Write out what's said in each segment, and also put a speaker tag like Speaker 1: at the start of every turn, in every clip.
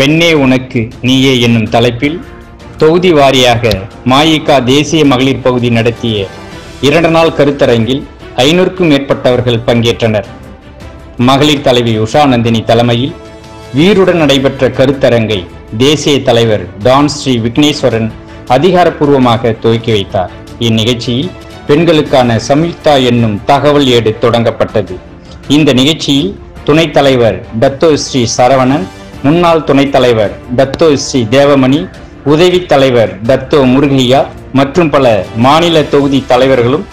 Speaker 1: பெண்ணே உனக்கு நீயே என்னும் தலைப்பில் தொகுதி வாரியாக மாயிகா தேசிய மகளிர் பகுதி நடத்திய இரண்டு நாள் கருத்தரங்கில் ஐநூறுக்கும் மேற்பட்டவர்கள் பங்கேற்றனர். மகளிர் தலைவி உஷா நந்தினி தலைமையில் வீருடன் நடைபெற்ற கருத்தரங்கை தேசிய தலைவர் டான் ஸ்ரீ விக்னேஸ்வரன் அதிகாரப்பூர்வமாக துவக்கி வைத்தார். இந்நிகழ்ச்சியில் பெண்களுக்கான சம்யுக்தா என்னும் தகவல் ஏடு தொடங்கப்பட்டது. இந்த நிகழ்ச்சியில் துணைத் தலைவர் டத்தோ ஸ்ரீ சரவணன் முன்னாள் துணைத் தலைவர் டத்தோ ஸ்ரீ தேவமணி உதவி தலைவர் டத்தோ முருகையா மற்றும் பல மாநில தொகுதி தலைவர்களும்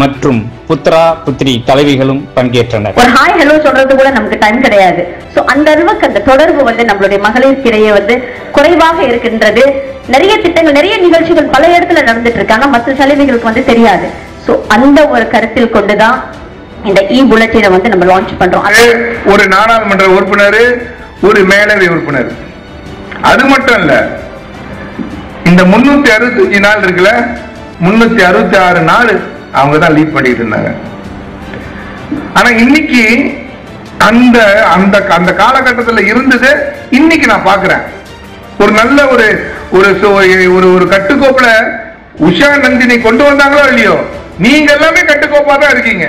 Speaker 1: மற்றும் புத்ரா புத்ரி தலைவிகளும் பங்கேற்றனர்.
Speaker 2: ஒரு ஹாய் ஹலோ சொல்றது கூட நமக்கு டைம் கிடையாது. சோ அந்த அளவுக்கு அந்த தொடர்பு வந்து நம்மளுடைய மகளிருக்கு இடையே வந்து குறைவாக இருக்கின்றது. நிறைய திட்டங்கள் நிறைய நிகழ்ச்சிகள் பல இடத்துல நடந்துட்டு இருக்காங்க. மற்ற சலுகைகளுக்கு வந்து தெரியாது. சோ அந்த ஒரு கருத்தில் கொண்டுதான் இந்த இ புல்லட்டினை வந்து நம்ம லான்ச் பண்றோம்.
Speaker 3: ஒரு நாடாளுமன்ற உறுப்பினர் ஒரு மேலவை உறுப்பினர். அது மட்டும் இல்ல இந்த முன்னூத்தி அறுபத்தஞ்சு நாள் இருக்குல்ல முன்னூத்தி அறுபத்தி ஆறு நாள் அவங்க தான் லீட் பண்ணிட்டு இருந்தாங்க. ஆனா இன்னைக்கு அந்த அந்த அந்த காலகட்டத்துல இருந்தது இன்னைக்கு நான் பாக்குறேன். ஒரு நல்ல ஒரு ஒரு ஒரு ஒரு கட்டுக்கோப்புல உஷா நந்தினி கொண்டு வந்தாங்களோ இல்லையோ நீங்க எல்லாமே கட்டுக்கோப்பா தான் இருக்கீங்க.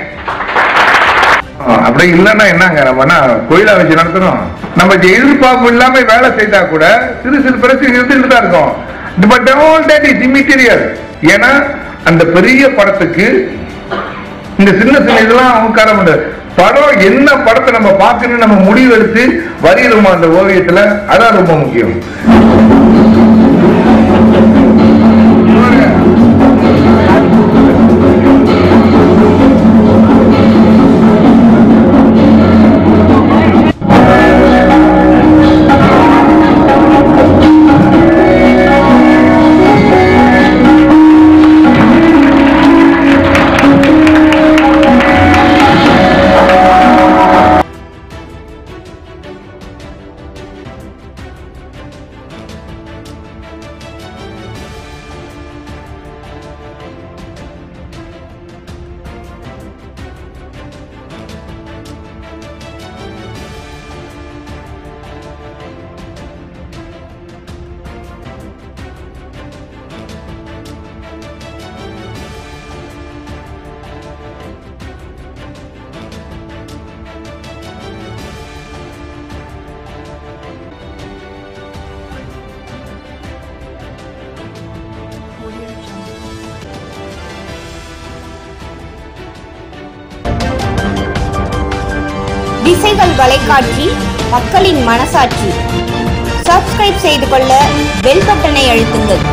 Speaker 3: அப்படி இல்லைன்னா என்னங்க நம்ம கோயிலா வச்சு நடத்தணும்? நம்ம எதிர்பார்ப்பு இல்லாம வேலை செய்தா கூட சிறு சிறு பிரச்சனை இருந்துட்டு தான் இருக்கும். But all that is immaterial ஏன்னா அந்த பெரிய படத்துக்கு இந்த சின்ன சின்ன இதெல்லாம் உட்கார முடியாது படம் என்ன படத்தை நம்ம பார்க்கணும்னு நம்ம முடிவெடுத்து எடுத்து அந்த ஓவியத்துல அதான் ரொம்ப முக்கியம்.
Speaker 4: இசைகள் வலைக்காட்சி மக்களின் மனசாட்சி. சப்ஸ்கிரைப் செய்து கொள்ள பெல் பட்டனை அழுத்துங்கள்.